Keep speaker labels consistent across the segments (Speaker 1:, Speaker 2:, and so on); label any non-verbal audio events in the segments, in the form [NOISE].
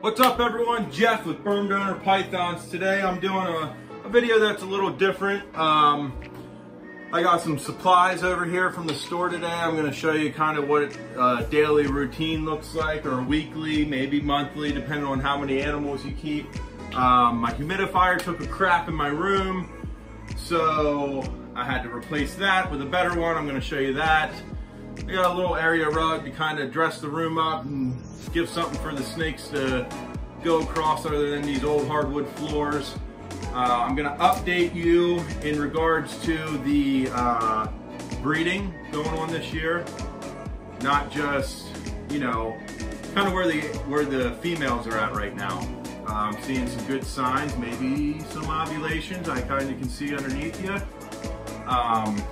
Speaker 1: What's up everyone? Jeff with BurmDonor Pythons. Today I'm doing a, a video that's a little different. Um, I got some supplies over here from the store today. I'm gonna show you kind of what a uh, daily routine looks like or weekly, maybe monthly, depending on how many animals you keep. Um, my humidifier took a crap in my room, so I had to replace that with a better one. I'm gonna show you that. I got a little area rug to kind of dress the room up and give something for the snakes to go across other than these old hardwood floors. Uh, I'm gonna update you in regards to the uh, breeding going on this year. Not just, you know, kind of where the where the females are at right now. I'm um, seeing some good signs, maybe some ovulations. I kind of can see underneath you. Um,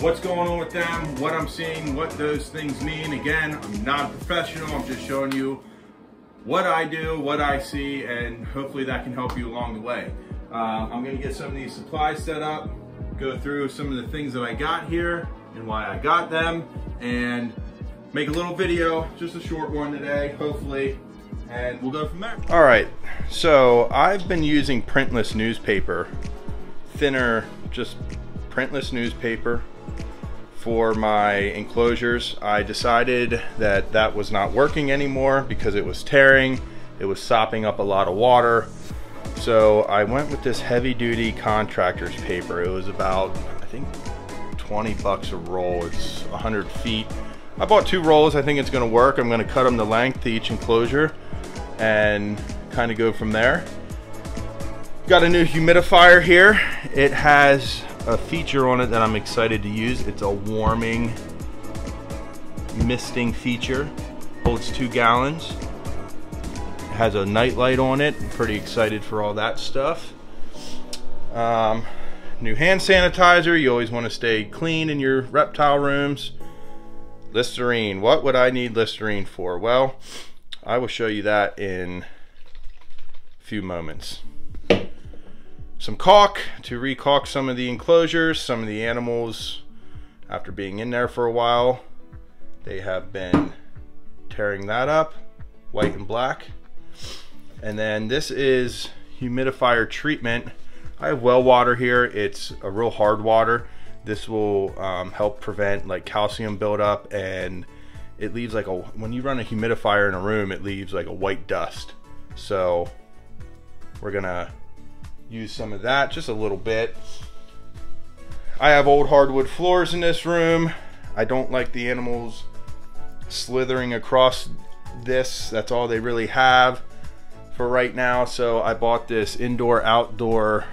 Speaker 1: what's going on with them, what I'm seeing, what those things mean. Again, I'm not a professional. I'm just showing you what I do, what I see, and hopefully that can help you along the way. Uh, I'm gonna get some of these supplies set up, go through some of the things that I got here and why I got them, and make a little video, just a short one today, hopefully, and we'll go from there.
Speaker 2: All right, so I've been using printless newspaper, thinner, just printless newspaper for my enclosures. I decided that that was not working anymore because it was tearing, it was sopping up a lot of water. So I went with this heavy duty contractor's paper. It was about, I think 20 bucks a roll. It's 100 feet. I bought two rolls. I think it's gonna work. I'm gonna cut them the length to each enclosure and kind of go from there. Got a new humidifier here. It has a feature on it that I'm excited to use. It's a warming misting feature. Holds two gallons. It has a night light on it. I'm pretty excited for all that stuff. Um, new hand sanitizer. You always want to stay clean in your reptile rooms. Listerine. What would I need Listerine for? Well, I will show you that in a few moments some caulk to recaulk some of the enclosures. Some of the animals, after being in there for a while, they have been tearing that up, white and black. And then this is humidifier treatment. I have well water here. It's a real hard water. This will um, help prevent like calcium buildup and it leaves like a, when you run a humidifier in a room, it leaves like a white dust. So we're gonna use some of that just a little bit. I have old hardwood floors in this room. I don't like the animals slithering across this. That's all they really have for right now. So I bought this indoor outdoor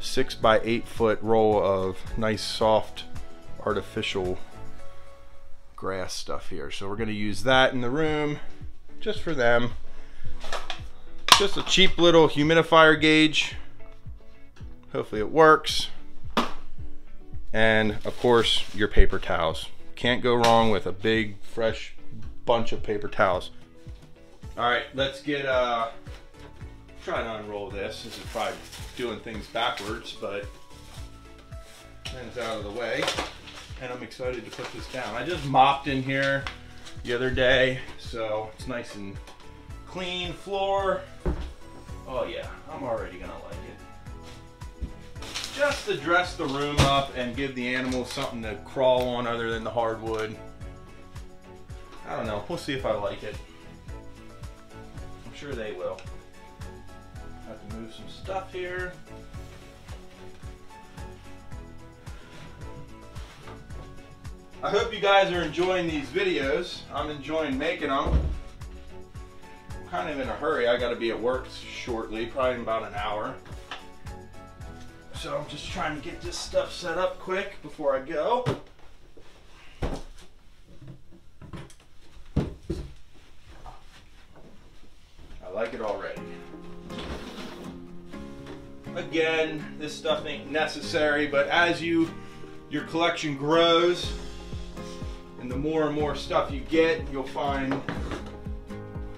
Speaker 2: six by eight foot roll of nice soft artificial grass stuff here. So we're gonna use that in the room just for them. Just a cheap little humidifier gauge Hopefully it works. And of course, your paper towels. Can't go wrong with a big, fresh bunch of paper towels. All right, let's get, uh, try to unroll this. This is probably doing things backwards, but it's out of the way. And I'm excited to put this down. I just mopped in here the other day, so it's nice and clean floor. Oh yeah, I'm already gonna like it just to dress the room up and give the animals something to crawl on other than the hardwood. I don't know. We'll see if I like it. I'm sure they will. Have to move some stuff here. I hope you guys are enjoying these videos. I'm enjoying making them. I'm kind of in a hurry. I got to be at work shortly, probably in about an hour. So I'm just trying to get this stuff set up quick before I go. I like it already. Again, this stuff ain't necessary, but as you your collection grows and the more and more stuff you get, you'll find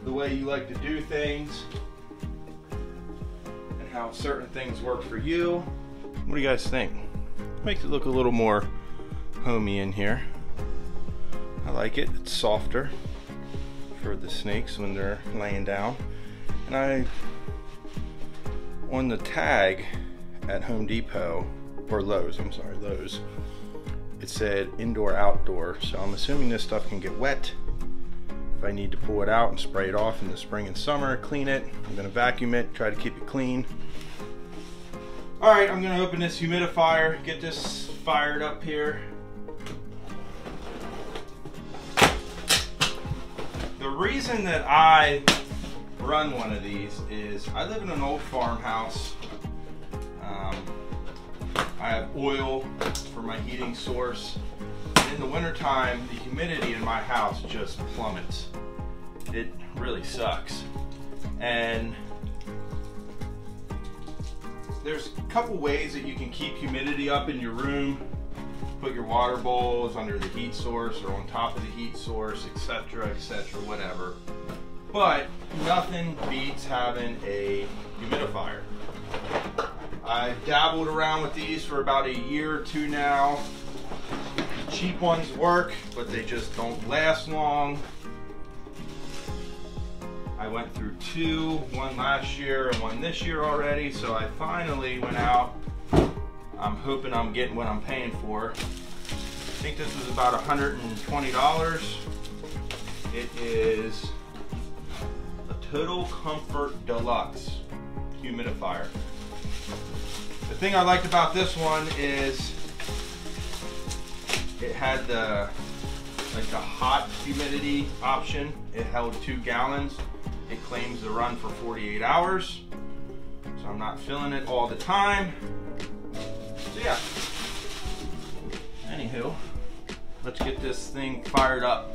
Speaker 2: the way you like to do things and how certain things work for you. What do you guys think? Makes it look a little more homey in here. I like it. It's softer for the snakes when they're laying down. And I, on the tag at Home Depot, or Lowe's, I'm sorry, Lowe's, it said indoor outdoor. So I'm assuming this stuff can get wet. If I need to pull it out and spray it off in the spring and summer, clean it, I'm gonna vacuum it, try to keep it clean. All right, I'm gonna open this humidifier, get this fired up here. The reason that I run one of these is I live in an old farmhouse. Um, I have oil for my heating source. In the wintertime, the humidity in my house just plummets. It really sucks. And there's a couple ways that you can keep humidity up in your room. Put your water bowls under the heat source or on top of the heat source, etc., etc., whatever. But nothing beats having a humidifier. I've dabbled around with these for about a year or two now. The cheap ones work, but they just don't last long. I went through two, one last year and one this year already, so I finally went out. I'm hoping I'm getting what I'm paying for. I think this was about $120. It is a Total Comfort Deluxe humidifier. The thing I liked about this one is it had the like the hot humidity option. It held two gallons. It claims to run for 48 hours. So I'm not filling it all the time. So yeah. Anywho, let's get this thing fired up.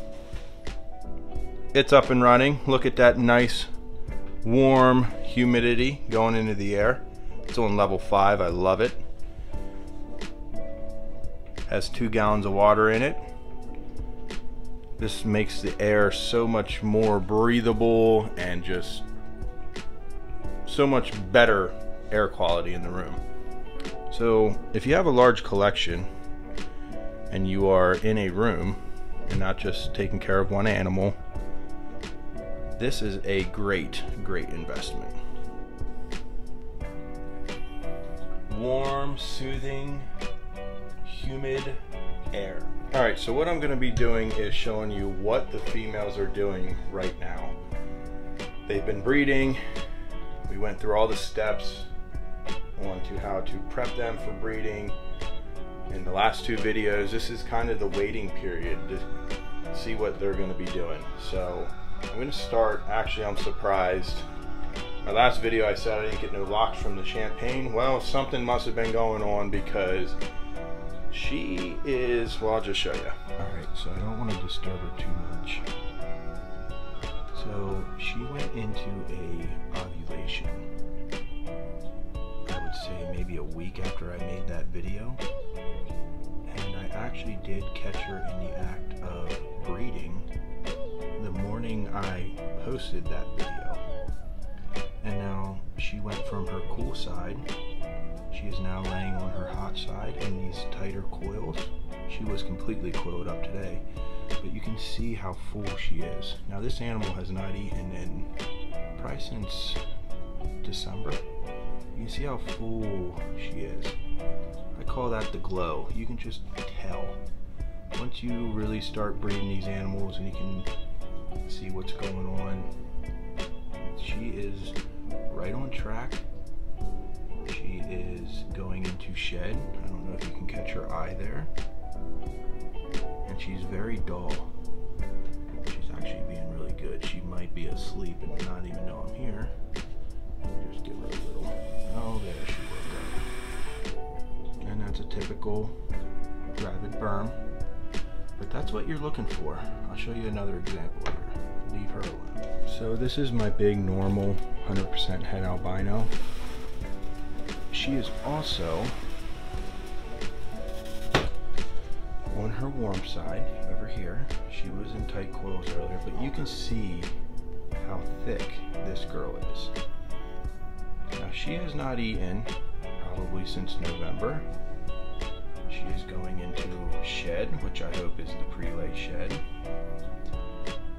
Speaker 2: It's up and running. Look at that nice warm humidity going into the air. It's on level five, I love it. Has two gallons of water in it. This makes the air so much more breathable and just so much better air quality in the room. So if you have a large collection and you are in a room and not just taking care of one animal, this is a great, great investment. Warm, soothing, humid air. All right, so what I'm gonna be doing is showing you what the females are doing right now. They've been breeding. We went through all the steps on to how to prep them for breeding. In the last two videos, this is kind of the waiting period to see what they're gonna be doing. So I'm gonna start, actually I'm surprised. My last video I said I didn't get no locks from the champagne. Well, something must have been going on because she is, well, I'll just show you. All right, so I don't want to disturb her too much. So she went into a ovulation. I would say maybe a week after I made that video. And I actually did catch her in the act of breeding the morning I posted that video. And now she went from her cool side she is now laying on her hot side in these tighter coils. She was completely coiled up today, but you can see how full she is. Now this animal has not eaten in probably since December. You can see how full she is. I call that the glow. You can just tell. Once you really start breeding these animals and you can see what's going on, she is right on track she is going into shed. I don't know if you can catch her eye there. And she's very dull. She's actually being really good. She might be asleep and not even know I'm here. Just give her a little. Oh, there she woke up. And that's a typical rabid berm. But that's what you're looking for. I'll show you another example here. Leave her alone. So this is my big normal 100% het albino she is also on her warm side over here. She was in tight coils earlier, but you can see how thick this girl is. Now she has not eaten probably since November. She is going into shed, which I hope is the pre-lay shed.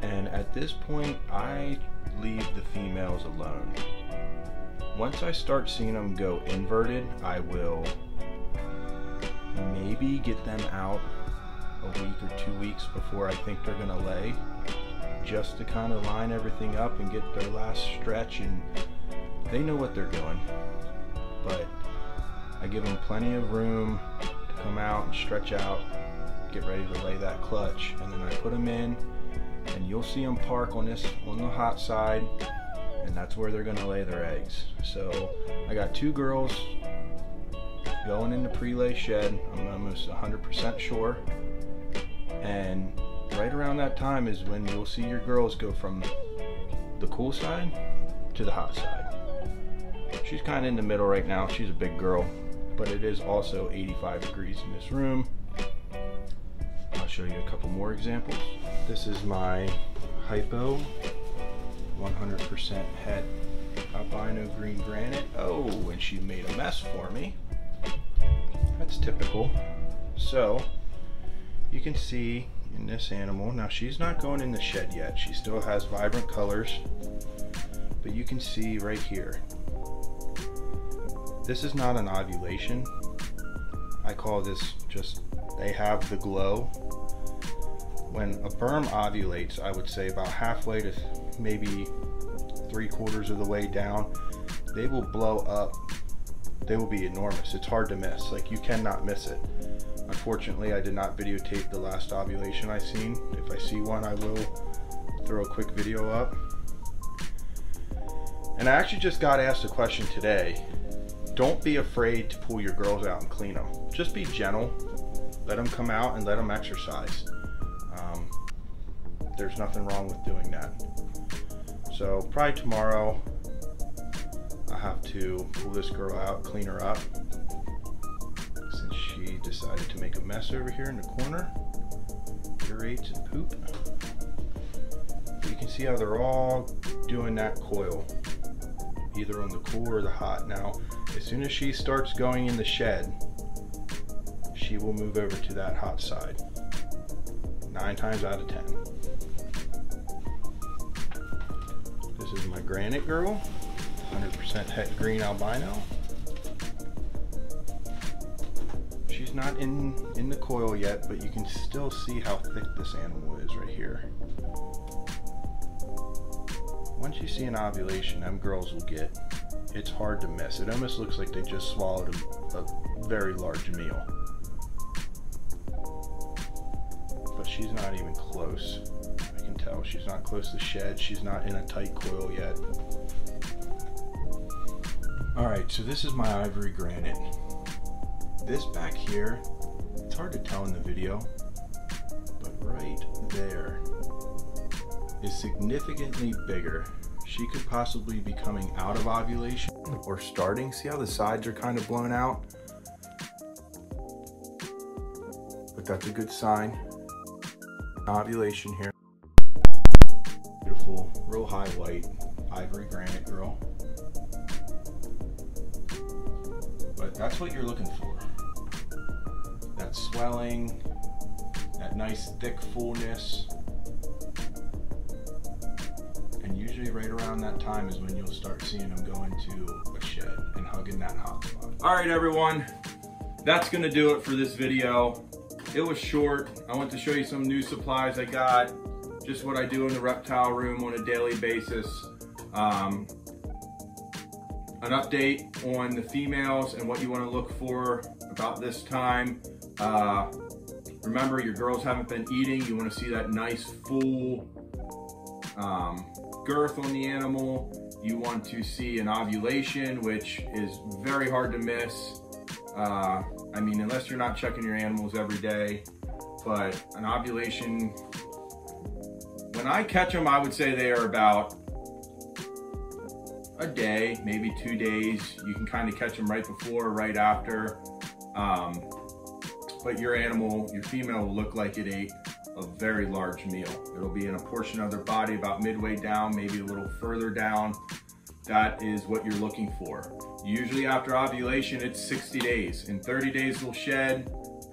Speaker 2: And at this point, I leave the females alone. Once I start seeing them go inverted, I will maybe get them out a week or two weeks before I think they're gonna lay, just to kind of line everything up and get their last stretch and they know what they're doing. But I give them plenty of room to come out and stretch out, get ready to lay that clutch, and then I put them in, and you'll see them park on this on the hot side, and that's where they're gonna lay their eggs. So I got two girls going in the pre-lay shed. I'm almost 100% sure, and right around that time is when you'll see your girls go from the cool side to the hot side. She's kind of in the middle right now. She's a big girl, but it is also 85 degrees in this room. I'll show you a couple more examples. This is my Hypo 100% het albino green granite. Oh, and she made a mess for me. That's typical. So, you can see in this animal, now she's not going in the shed yet. She still has vibrant colors, but you can see right here, this is not an ovulation. I call this just, they have the glow. When a berm ovulates, I would say about halfway to maybe three quarters of the way down, they will blow up. They will be enormous. It's hard to miss. Like you cannot miss it. Unfortunately, I did not videotape the last ovulation I seen. If I see one, I will throw a quick video up. And I actually just got asked a question today don't be afraid to pull your girls out and clean them. Just be gentle. Let them come out and let them exercise. There's nothing wrong with doing that. So probably tomorrow I have to pull this girl out, clean her up. Since she decided to make a mess over here in the corner. Urates and poop. You can see how they're all doing that coil. Either on the cool or the hot. Now, as soon as she starts going in the shed, she will move over to that hot side. Nine times out of ten. This is my granite girl, 100% het green albino. She's not in, in the coil yet, but you can still see how thick this animal is right here. Once you see an ovulation, them girls will get it's hard to miss. It almost looks like they just swallowed a, a very large meal. But she's not even close. Tell she's not close to shed. She's not in a tight coil yet. All right, so this is my ivory granite. This back here, it's hard to tell in the video, but right there is significantly bigger she could possibly be coming out of ovulation or starting. See how the sides are kind of blown out? But that's a good sign. Ovulation here. High white, ivory granite girl. But that's what you're looking for. That swelling, that nice thick fullness. And usually right around that time is when you'll start seeing them go into a shed and hugging that hot spot.
Speaker 1: All right, everyone. That's gonna do it for this video. It was short. I want to show you some new supplies I got. Just what I do in the reptile room on a daily basis. Um, an update on the females and what you want to look for about this time. Uh, remember, your girls haven't been eating. You want to see that nice full um, girth on the animal. You want to see an ovulation, which is very hard to miss. Uh, I mean, unless you're not checking your animals every day, but an ovulation, when I catch them, I would say they are about a day, maybe two days. You can kind of catch them right before, right after. Um, but your animal, your female will look like it ate a very large meal. It'll be in a portion of their body about midway down, maybe a little further down. That is what you're looking for. Usually after ovulation, it's 60 days. In 30 days, they'll shed.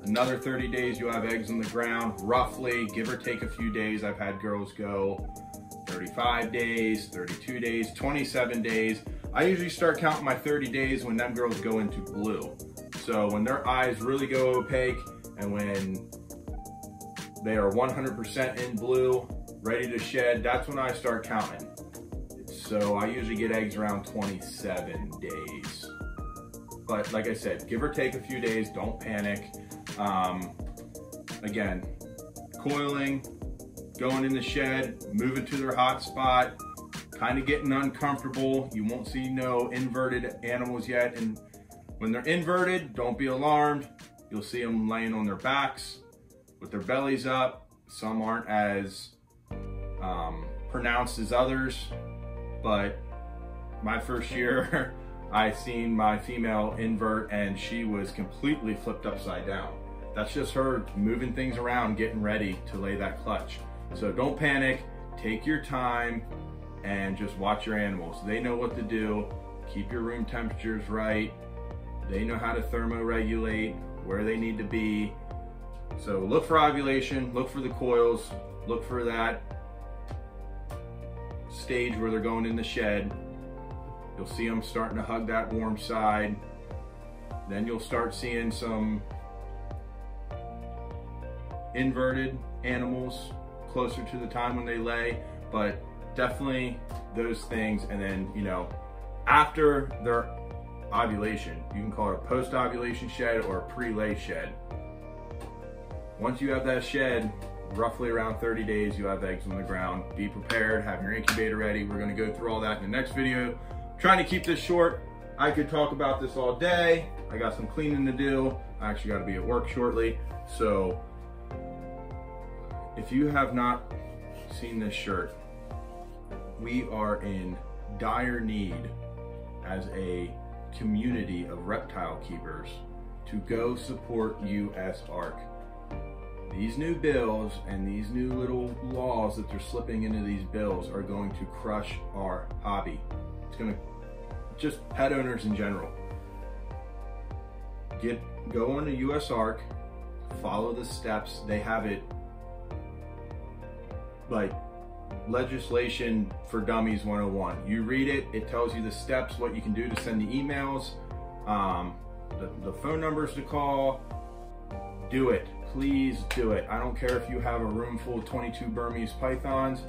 Speaker 1: Another 30 days, you'll have eggs on the ground, roughly, give or take a few days. I've had girls go 35 days, 32 days, 27 days. I usually start counting my 30 days when them girls go into blue. So when their eyes really go opaque and when they are 100% in blue, ready to shed, that's when I start counting. So I usually get eggs around 27 days. But like I said, give or take a few days, don't panic. Um, again, coiling, going in the shed, moving to their hot spot, kind of getting uncomfortable. You won't see no inverted animals yet. And when they're inverted, don't be alarmed. You'll see them laying on their backs with their bellies up. Some aren't as um, pronounced as others, but my first year, [LAUGHS] I seen my female invert and she was completely flipped upside down. That's just her moving things around, getting ready to lay that clutch. So don't panic, take your time, and just watch your animals. They know what to do. Keep your room temperatures right. They know how to thermoregulate, where they need to be. So look for ovulation, look for the coils, look for that stage where they're going in the shed. You'll see them starting to hug that warm side. Then you'll start seeing some inverted animals closer to the time when they lay, but definitely those things. And then, you know, after their ovulation, you can call it a post-ovulation shed or a pre-lay shed. Once you have that shed, roughly around 30 days, you have eggs on the ground. Be prepared, have your incubator ready. We're gonna go through all that in the next video. I'm trying to keep this short. I could talk about this all day. I got some cleaning to do. I actually gotta be at work shortly. So if you have not seen this shirt, we are in dire need as a community of reptile keepers to go support USARK. These new bills and these new little laws that they're slipping into these bills are going to crush our hobby. It's going to just pet owners in general. Get go on to USARK, follow the steps. They have it like legislation for dummies 101 you read it it tells you the steps what you can do to send the emails um, the, the phone numbers to call. Do it. Please do it. I don't care if you have a room full of 22 burmese pythons.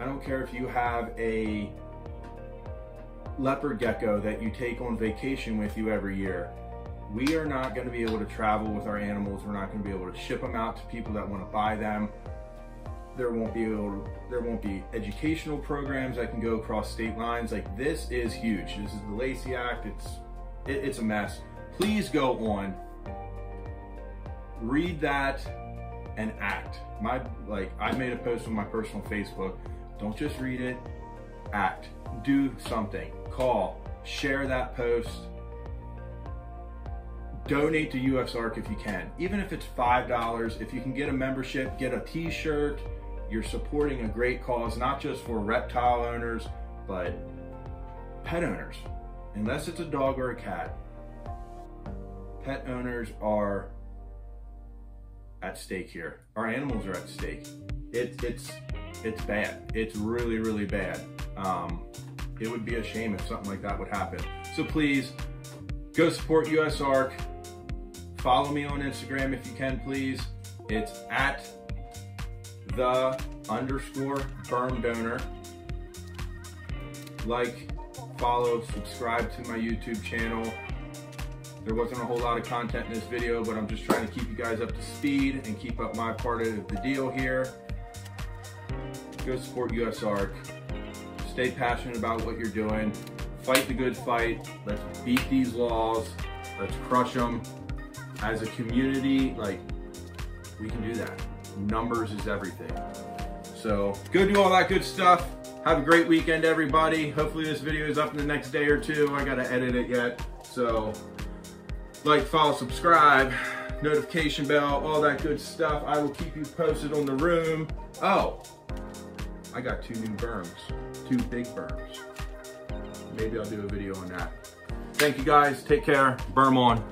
Speaker 1: I don't care if you have a leopard gecko that you take on vacation with you every year we are not going to be able to travel with our animals we're not going to be able to ship them out to people that want to buy them there won't be able to, there won't be educational programs that can go across state lines. Like this is huge. This is the Lacey Act. It's it, it's a mess. Please go on, read that, and act. My like I made a post on my personal Facebook. Don't just read it, act. Do something. Call. Share that post. Donate to USARK if you can. Even if it's $5, if you can get a membership, get a t-shirt, you're supporting a great cause, not just for reptile owners, but pet owners. Unless it's a dog or a cat, pet owners are at stake here. Our animals are at stake. It, it's it's bad. It's really really bad. Um, it would be a shame if something like that would happen. So please go support USARK. Follow me on Instagram if you can, please. It's at the underscore sperm donor. Like, follow, subscribe to my YouTube channel. There wasn't a whole lot of content in this video, but I'm just trying to keep you guys up to speed and keep up my part of the deal here. Go support USARK. Stay passionate about what you're doing. Fight the good fight. Let's beat these laws. Let's crush them. As a community, like, we can do that numbers is everything. So go do all that good stuff. Have a great weekend, everybody. Hopefully this video is up in the next day or two. I gotta edit it yet. So like, follow, subscribe, notification bell, all that good stuff. I will keep you posted on the room. Oh, I got two new berms, two big berms. Maybe I'll do a video on that. Thank you guys, take care, berm on.